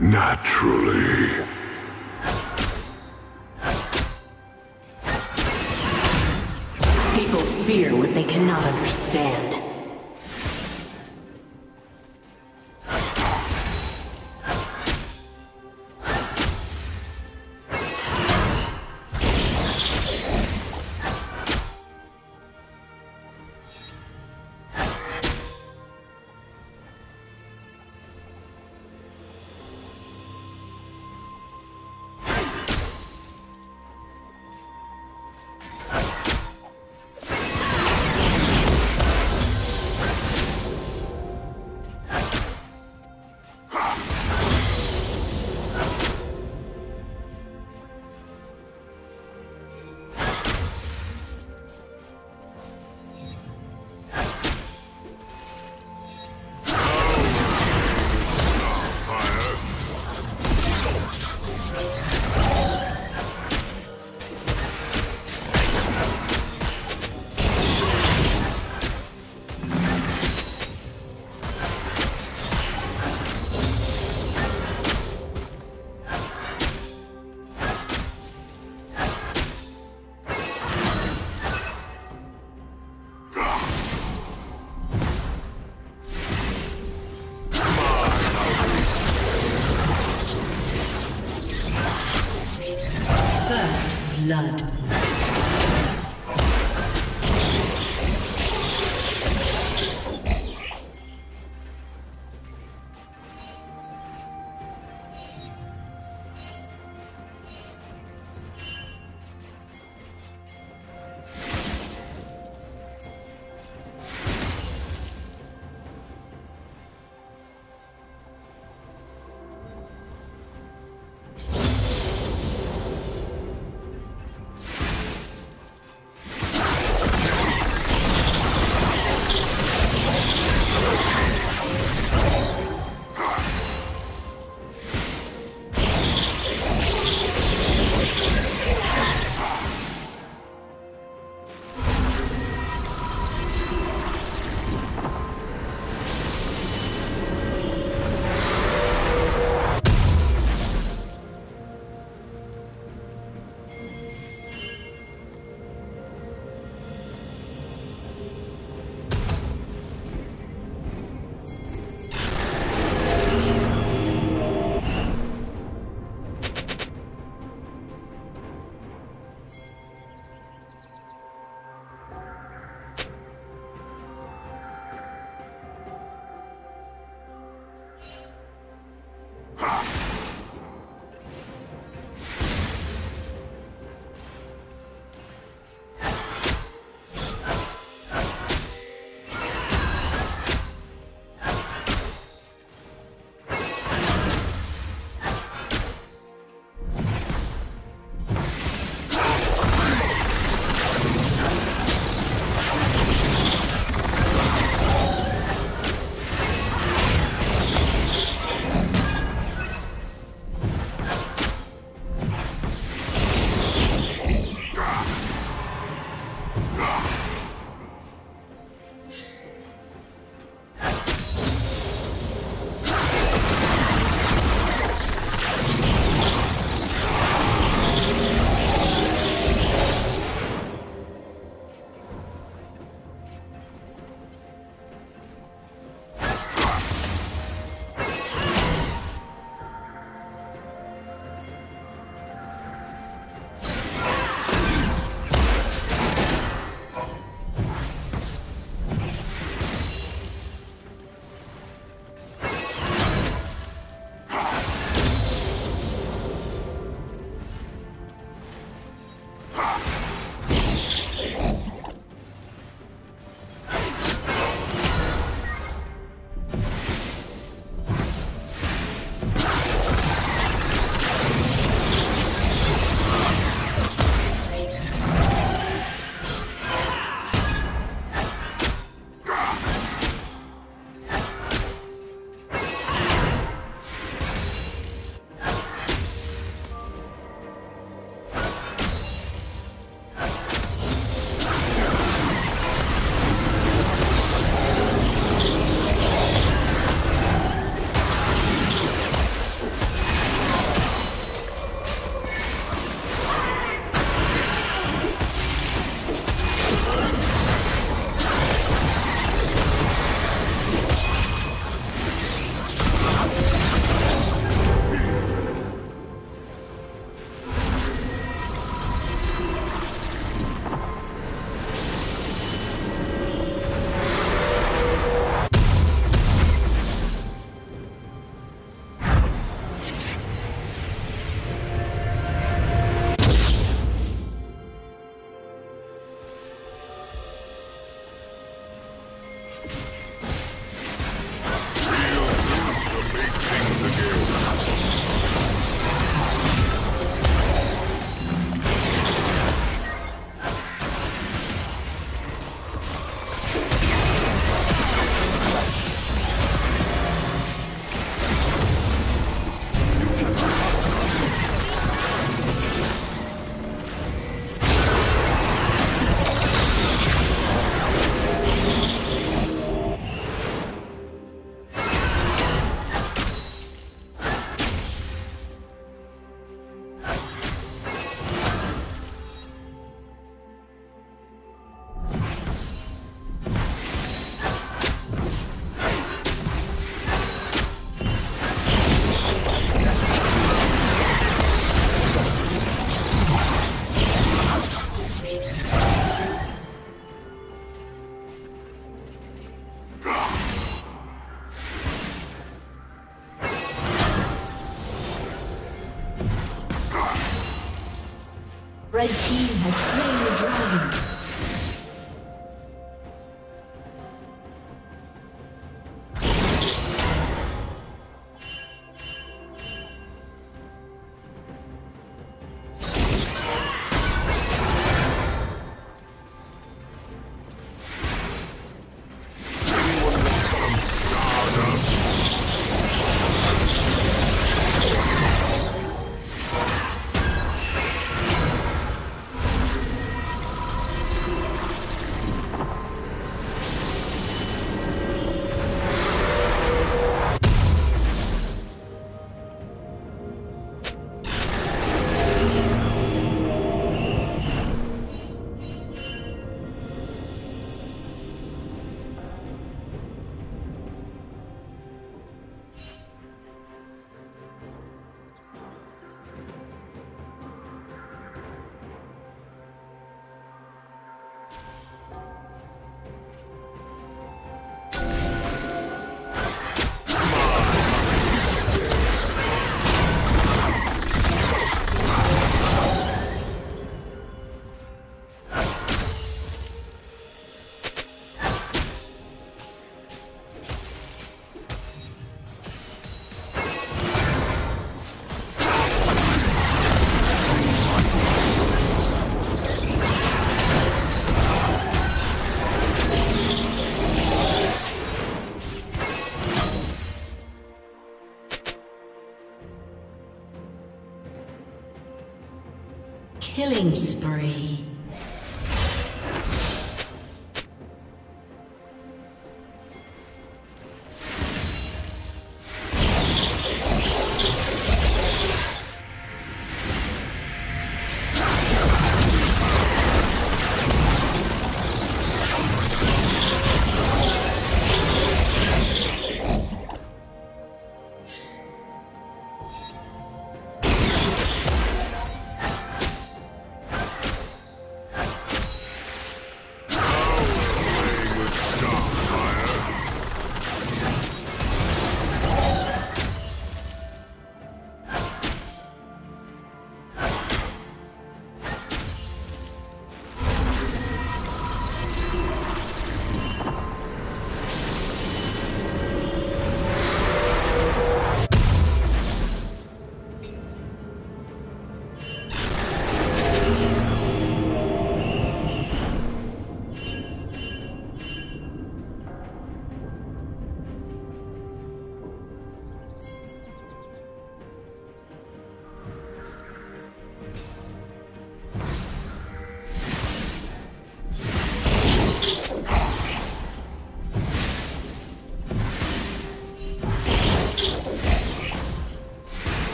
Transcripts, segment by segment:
Naturally. People fear what they cannot understand.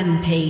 Rampage.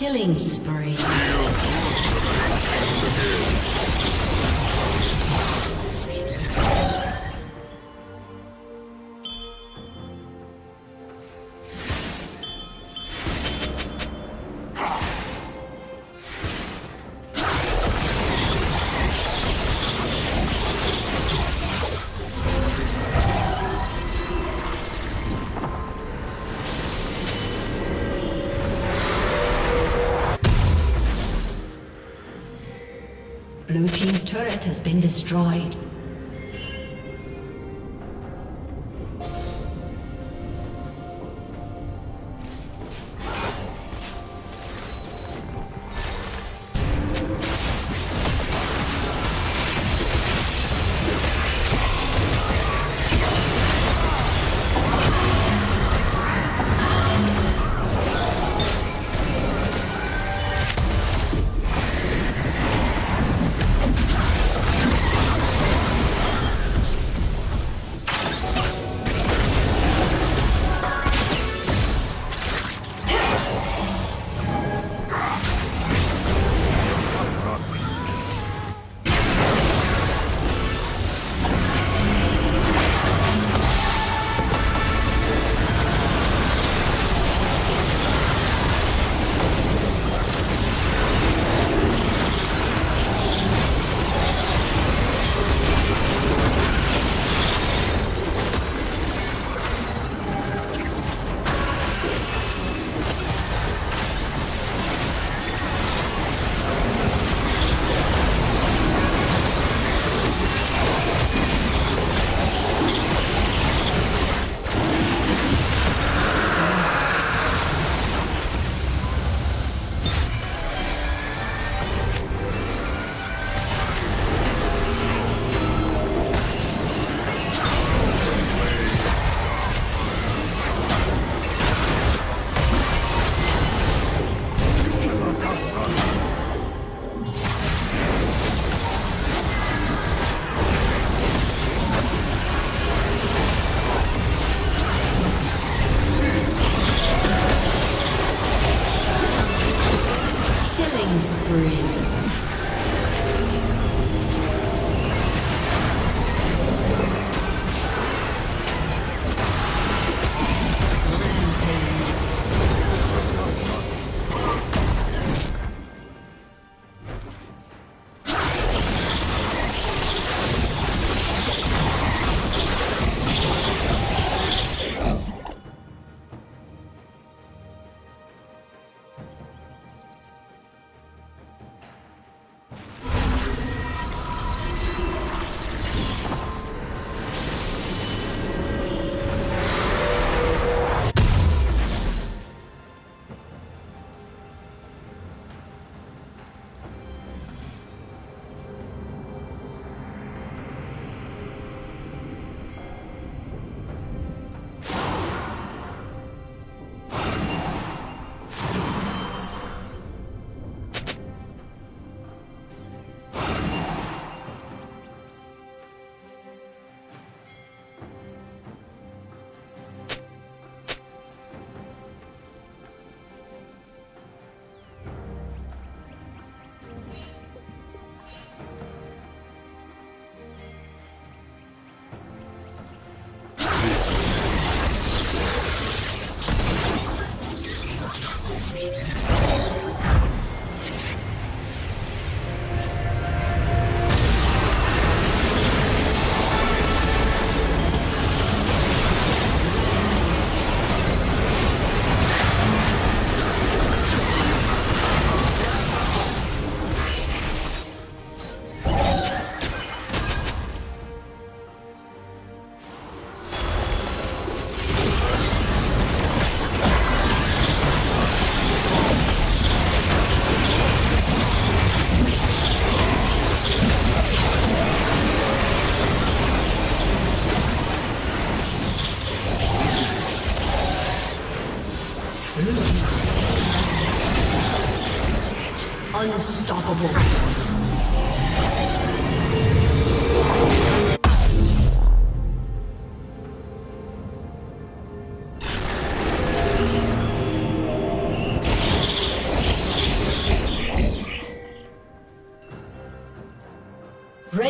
Killing spree. Been destroyed. Spree. Unstoppable.